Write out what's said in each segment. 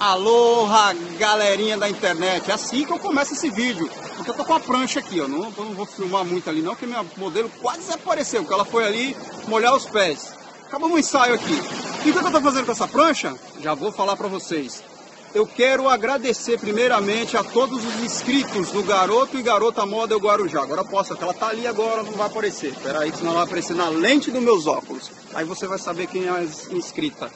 Aloha, galerinha da internet. É assim que eu começo esse vídeo. Porque eu tô com a prancha aqui, ó. Não, eu não vou filmar muito ali não, porque minha modelo quase apareceu. Porque ela foi ali molhar os pés. Acabamos o ensaio aqui. E o que eu tô fazendo com essa prancha? Já vou falar pra vocês. Eu quero agradecer primeiramente a todos os inscritos do Garoto e Garota Model Guarujá. Agora posso, ela tá ali agora, não vai aparecer. Espera aí, senão vai aparecer na lente dos meus óculos. Aí você vai saber quem é a inscrita.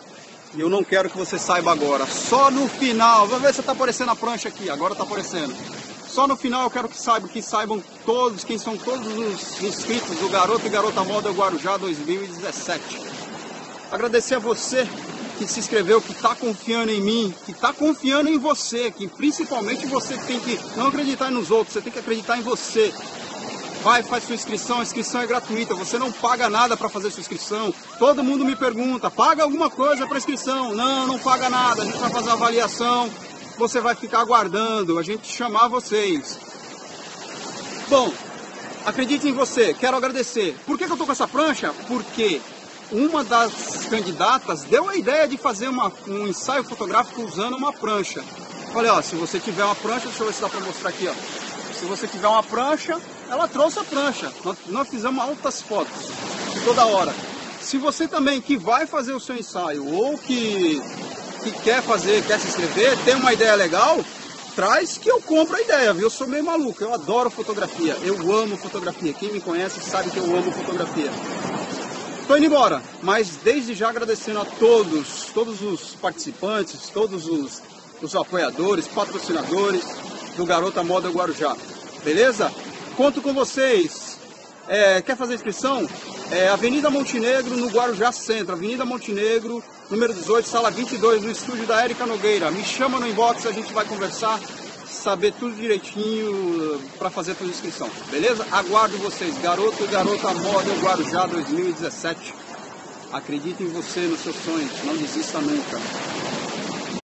E eu não quero que você saiba agora. Só no final. Vamos ver se está aparecendo a prancha aqui. Agora está aparecendo. Só no final eu quero que saibam, que saibam todos, quem são todos os inscritos do Garoto e Garota Moda Guarujá 2017. Agradecer a você que se inscreveu, que está confiando em mim, que está confiando em você, que principalmente você tem que não acreditar nos outros, você tem que acreditar em você. Vai, faz sua inscrição, a inscrição é gratuita, você não paga nada para fazer sua inscrição. Todo mundo me pergunta, paga alguma coisa para inscrição? Não, não paga nada, a gente vai fazer avaliação, você vai ficar aguardando, a gente chamar vocês. Bom, acredite em você, quero agradecer. Por que, que eu tô com essa prancha? Porque uma das candidatas deu a ideia de fazer uma, um ensaio fotográfico usando uma prancha. Falei, ó, se você tiver uma prancha, deixa eu ver se dá para mostrar aqui, ó. Se você tiver uma prancha, ela trouxe a prancha. Nós, nós fizemos altas fotos toda hora. Se você também que vai fazer o seu ensaio ou que, que quer fazer, quer se inscrever, tem uma ideia legal, traz que eu compro a ideia, viu? Eu sou meio maluco, eu adoro fotografia, eu amo fotografia. Quem me conhece sabe que eu amo fotografia. Tô indo embora, mas desde já agradecendo a todos, todos os participantes, todos os, os apoiadores, patrocinadores do Garota Moda Guarujá. Beleza? Conto com vocês. É, quer fazer inscrição? É, Avenida Montenegro, no Guarujá Centro. Avenida Montenegro, número 18, sala 22, no estúdio da Érica Nogueira. Me chama no inbox, a gente vai conversar, saber tudo direitinho para fazer a inscrição. Beleza? Aguardo vocês. Garoto e Garota Moda Guarujá 2017. Acredite em você, nos seus sonhos. Não desista nunca.